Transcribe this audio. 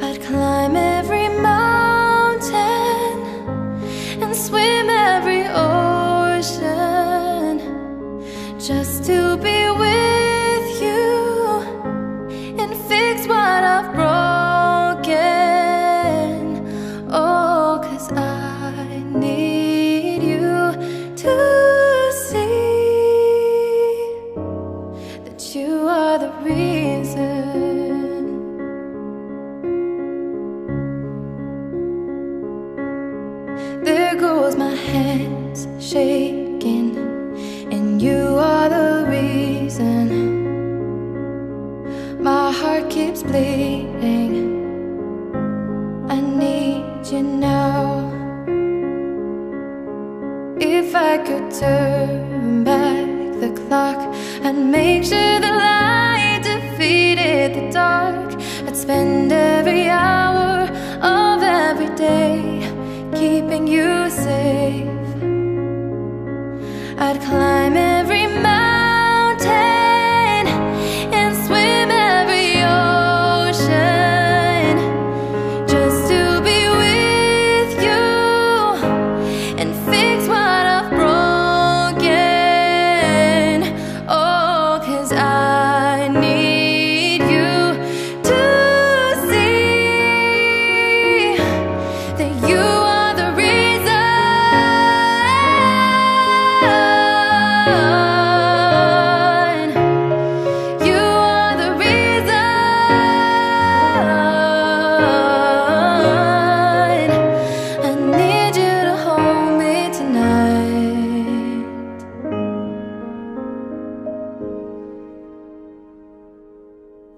I'd climb every mountain and swim every ocean just to There goes my hands shaking, and you are the reason. My heart keeps bleeding. I need you now. If I could turn back the clock and make sure the light defeated the dark, I'd spend every hour keeping you safe. I'd climb every